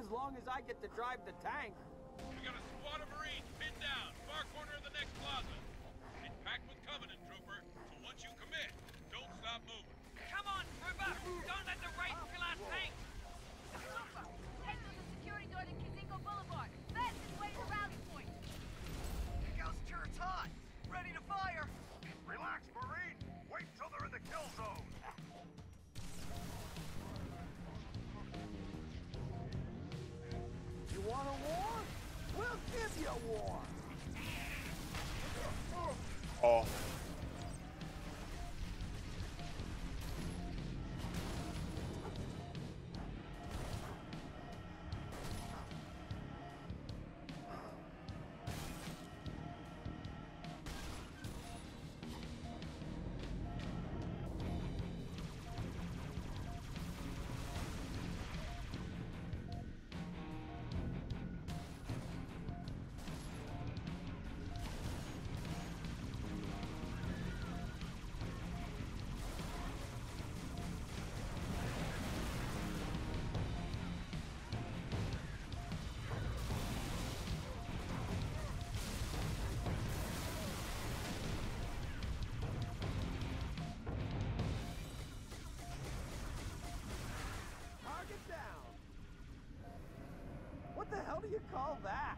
as long as I get to drive the tank. We got a squad of Marines pinned down, far corner of the next plaza. It's packed with Covenant, Trooper, so once you commit, don't stop moving. Come on, Trooper! Don't let the race kill our tank! Trooper, head to the security door to Kizingo Boulevard. Fastest way to rally point. Gauss turret's hot. Ready to fire. Relax, Marine. Wait till they're in the kill zone. Oh. Do you call that?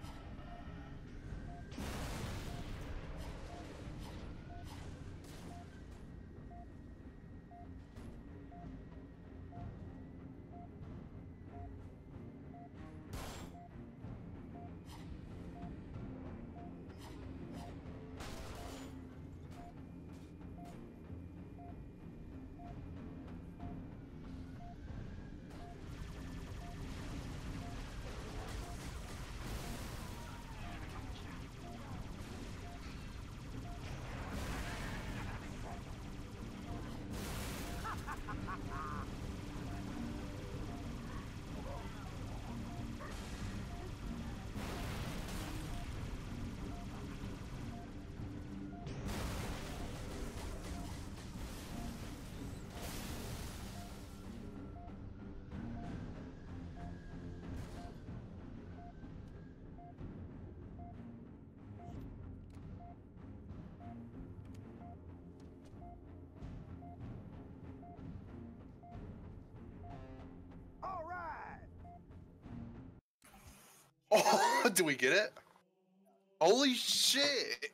Oh, do we get it? Holy shit!